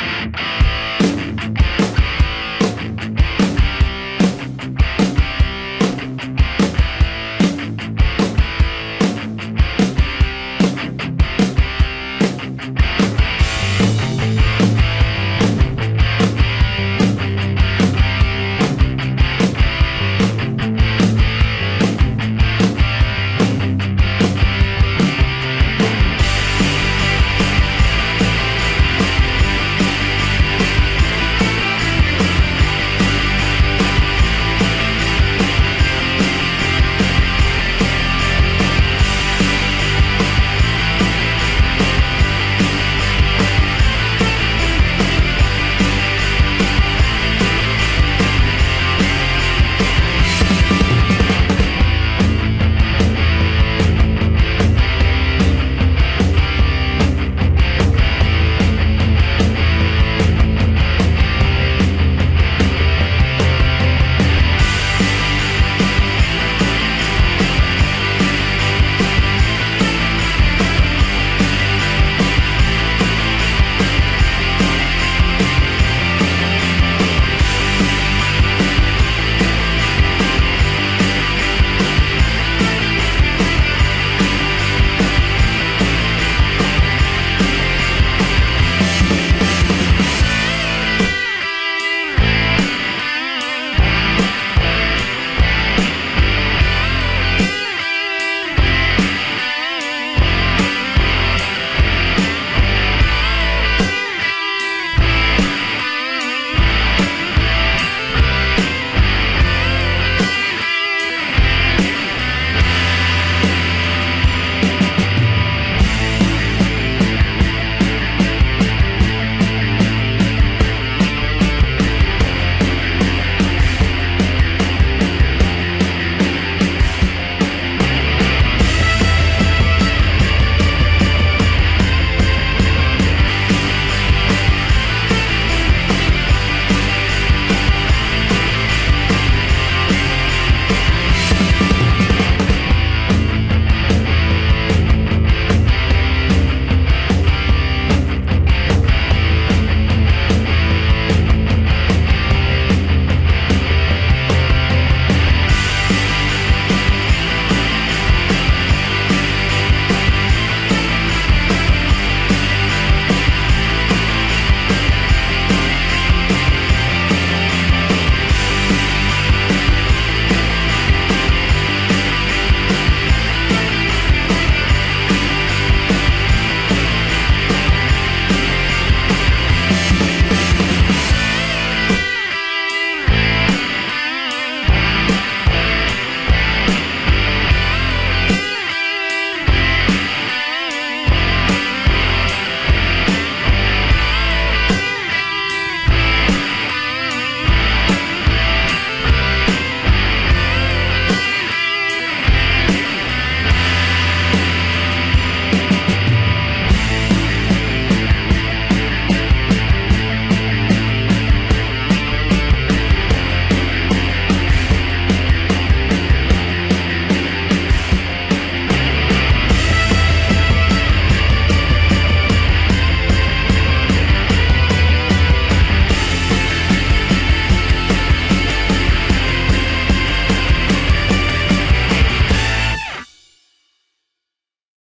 you.